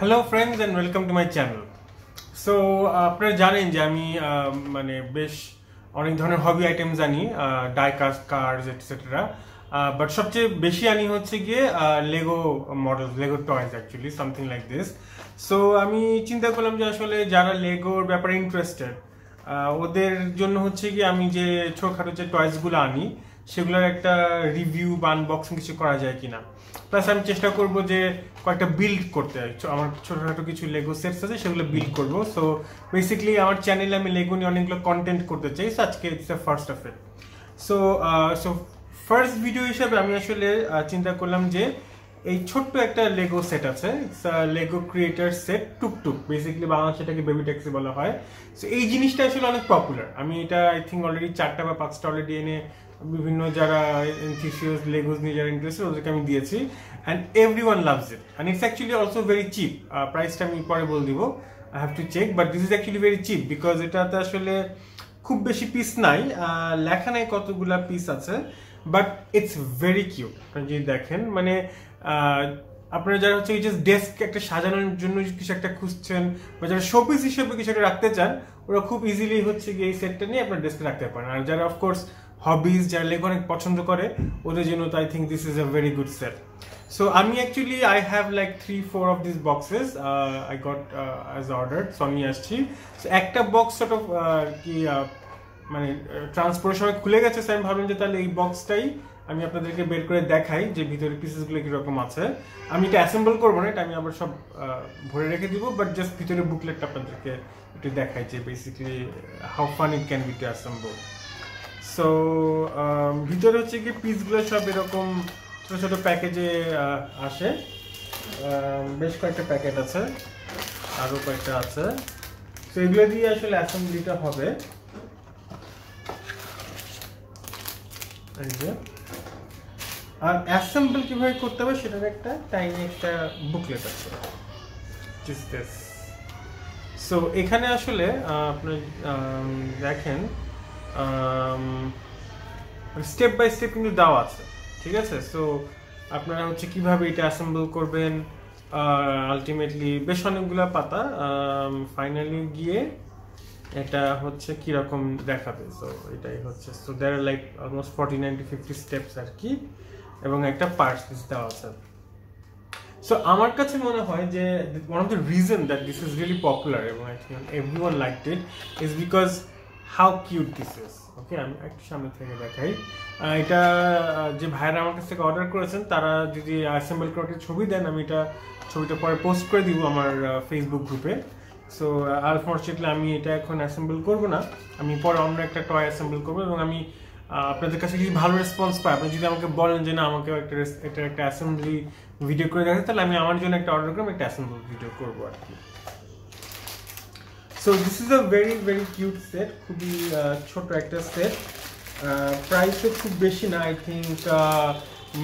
Hello friends and welcome to my channel so আপনারা জানেন যে আমি মানে বেশ অনেক ধরনের হবি আইটেম জানি die cast cars etcetera but সবচেয়ে বেশি আনি হচ্ছে গিয়ে Lego model Lego toys actually something like this so আমি চিন্তা করলাম যে আসলে যারা লেগোর ব্যাপারে ইন্টারেস্টেড ওদের জন্য হচ্ছে কি আমি যে ছোটখাটো যে টয়েসগুলো আনি সেগুলোর একটা রিভিউ বা আনবক্সিং কিছু করা যায় কিনা। প্লাস আমি চেষ্টা করব যে কয়েকটা বিল্ড করতে। আমার ছোটোখাটো কিছু লেগো সেটস আছে, সেগুলো বিল্ড করব। সো বেসিক্যালি আমার চ্যানেলে আমি লেগো নিয়ে অনেকগুলো কন্টেন্ট করতে চাই। সো আজকে it's the first of it so so first video হিসাবে আমি আসলে চিন্তা করলাম যে এই ছোট্ট একটা লেগো সেট আছে। লেগো ক্রিয়েটার সেট টুকটুক বেসিক্যালি বাংলাদেশে এটাকে বেবি ট্যাক্সি বলা হয়। সো এই জিনিসটা আসলে অনেক পপুলার আমি এটা আই থিঙ্ক অলরেডি চারটা বা পাঁচটা অলরেডি এনে বিভিন্ন যারা এনথিসিয়াস লেগোস নিয়ে যারা ইন্টারেস্টেড ওদেরকে আমি দিয়েছি। And every one loves it and it's actually also very cheap প্রাইসটা আমি পরে বল দিব। I have to check but this is actually very cheap because এটাতে আসলে খুব বেশি পিস নাই। লেখা নাই কতগুলা পিস আছে। বাট ইটস ভেরি কিউট আপনি যদি দেখেন মানে আপনারা যারা হচ্ছে জাস্ট ডেস্ক একটা সাজানোর জন্য কিছু একটা খুঁজছেন বা যারা শোপিস হিসেবে কিছু একটা রাখতে চান ওরা খুব ইজিলি হচ্ছে গিয়ে এই সেটটা নিয়ে আপনার ডেস্কে রাখতে পারেন। আর যারা অফকোর্স হবিজ যারা লেখা অনেক পছন্দ করে ওদের জন্য I think this is a very good set so আমি actually I have like three four of this boxes I got as order so আমি আসছি। So, একটা বক্স সর্ট অফ কি আহ, মানে ট্রান্সপোর্টের সময় খুলে গেছে so আমি ভাবলাম যে তাহলে এই বক্সটাই আমি আপনাদেরকে বের করে দেখাই যে ভিতরে পিসেসগুলো কীরকম আছে। আমি এটা অ্যাসেম্বল করব না এটা আমি আবার সব ভরে রেখে দিব বাট জাস্ট ভিতরে বুকলেটটা আপনাদেরকে একটু দেখাই যে basically how fun it can be to assemble so ভিতরে হচ্ছে কি পিসগুলো সব এরকম ছোটো ছোটো প্যাকেজে আসে। বেশ কয়েকটা প্যাকেট আছে আরও কয়েকটা আছে। তো এগুলো দিয়ে আসলে অ্যাসেম্বলিটা হবে। এই আর অ্যাসেম্বল কীভাবে করতে হবে সেটার একটা টাইনি একটা বুকলেট আছে। সো এখানে আসলে আপনি দেখেন স্টেপ বাই স্টেপ কিন্তু দেওয়া আছে। ঠিক আছে? সো আপনারা হচ্ছে কীভাবে এটা অ্যাসেম্বল করবেন? আলটিমেটলি বেশ অনেকগুলো পাতা ফাইনালি গিয়ে এটা হচ্ছে কীরকম দেখাবে? সো এটাই হচ্ছে। So there like almost forty nine to fifty steps আর কি। এবং একটা পার্টস পিস দেওয়া আছে। সো আমার কাছে মনে হয় যে one of the reason that this is really popular এবং every one like it is because how cute this is okay আমি একটু সামনে থেকে দেখাই। এটা যে ভাইরা আমার কাছ থেকে অর্ডার করেছেন, তারা যদি অ্যাসেম্বল করে ছবি দেন, আমি এটা ছবিটা পরে পোস্ট করে দিব আমার ফেসবুক গ্রুপে সো আনফর্চুনেটলি আমি এটা এখন অ্যাসেম্বল করব না। আমি পরে অন্য একটা টয় অ্যাসেম্বল করব এবং আমি আপনাদের কাছে যদি ভালো রেসপন্স পাই, আপনি যদি আমাকে বলেন যে না আমাকে একটা res- এটা একটা অ্যাসেম্বলি ভিডিও করে দেখাতে, তাহলে আমি আমার জন্য একটা অর্ডার করব, একটা অ্যাসেম্বল ভিডিও করব আর কি। So this is a very very cute set খুবই ছোট একটা সেট প্রাইসও খুব বেশি না I think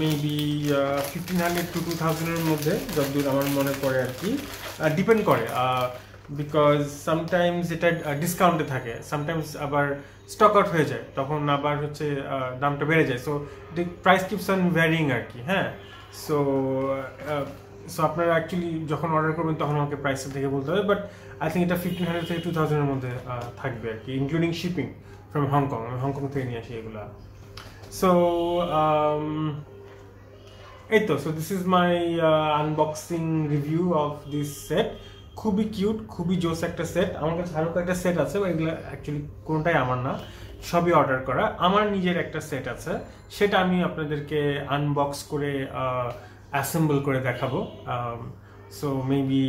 maybe fifteen hundred to to থাউজেন্ডের মধ্যে, যতদূর আমার মনে পড়ে আর কি। ডিপেন্ড করে বিকজ সামটাইমস এটা ডিসকাউন্টে থাকে সামটাইমস আবার স্টক আউট হয়ে যায়, তখন আবার হচ্ছে দামটা বেড়ে যায়। So price keeps on varying আর কি হ্যাঁ? সো সো আপনারা অ্যাকচুয়ালি যখন অর্ডার করবেন, তখন আমাকে প্রাইসটা থেকে বলতে হবে বাট আই থিঙ্ক এটা ফিফটিন হান্ড্রেড থেকে টু থাউজেন্ডের মধ্যে থাকবে আর কি ইনক্লুডিং শিপিং ফ্রম হংকং আমি হংকং থেকে নিয়ে আসি এগুলা। সো এই তো so this is my unboxing review of this set খুবই কিউট খুবই জোস একটা সেট। আমার কাছে আরও কয়েকটা সেট আছে এগুলো অ্যাকচুয়ালি কোনোটাই আমার না। সবই অর্ডার করা। আমার নিজের একটা সেট আছে। সেটা আমি আপনাদেরকে আনবক্স করে অ্যাসেম্বল করে দেখাবো। So maybe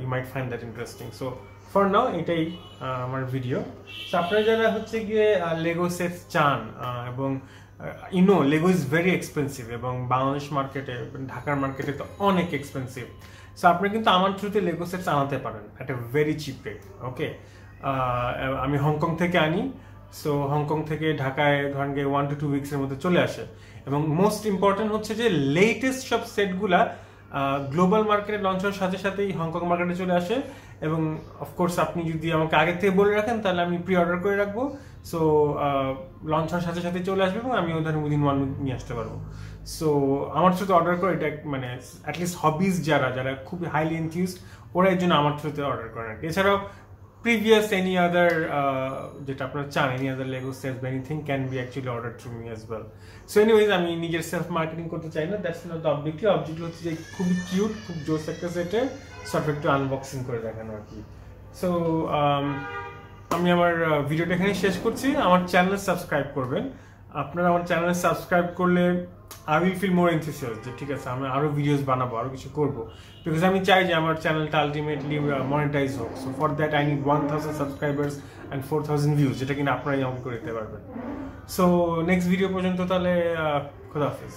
you might find that interesting so for now এটাই আমার ভিডিও তো আপনারা যারা হচ্ছে গিয়ে লেগো সেট চান আহ, you know Lego is very expensive এবং বাংলাদেশ মার্কেটে ঢাকার মার্কেটে তো অনেক এক্সপেন্সিভ সো আপনি কিন্তু আমার থ্রুতে লেগো সেটস আনাতে পারেন at a very cheap rate okay আমি হংকং থেকে আনি সো হংকং থেকে ঢাকায় ধরেন গিয়ে ওয়ান টু টু উইক্সের মধ্যে চলে আসে। এবং মোস্ট ইম্পর্টেন্ট হচ্ছে যে লেটেস্ট সব সেটগুলা গ্লোবাল মার্কেটে লঞ্চ হওয়ার সাথে সাথেই হংকং মার্কেটে চলে আসে। এবং অফকোর্স আপনি যদি আমাকে আগে থেকে বলে রাখেন, তাহলে আমি প্রি অর্ডার করে রাখব। সো লঞ্চ হওয়ার সাথে সাথে চলে আসবে এবং আমি ওদের উইদিন ওয়ান উইক নিয়ে আসতে পারব। সো আমার সাথে অর্ডার করে, এটা মানে অ্যাটলিস্ট হবিজ যারা যারা খুবই হাইলি ইনফিউজ ওরা এর জন্য আমার থ্রুতে অর্ডার করেন এছাড়াও previous any other uh, যেটা আপনার চান any other Lego sets বা anything can be actually ordered through me as well. So anyways আমি নিজের সেলফ মার্কেটিং করতে চাই না that's not the objective objective হচ্ছে যে খুবই কিউট খুব জোস একটা সেটে সফট একটু আনবক্সিং করে দেখানো আর কি। সো আমি আমার ভিডিওটা এখানে শেষ করছি। আমার চ্যানেল সাবস্ক্রাইব করবেন। আপনারা আমার চ্যানেল সাবস্ক্রাইব করলে I will feel more enthusiastic যে ঠিক আছে, আমি আরও ভিডিওস বানাবো আরও কিছু করব। বিকজ আমি চাই যে আমার চ্যানেলটা আলটিমেটলি মনিটাইজ হোক। So for that I need one thousand subscribers and four thousand views যেটা কিনা আপনারাই আমাকে করে দিতে পারবেন। সো নেক্সট ভিডিও পর্যন্ত তাহলে খোদাহাফিজ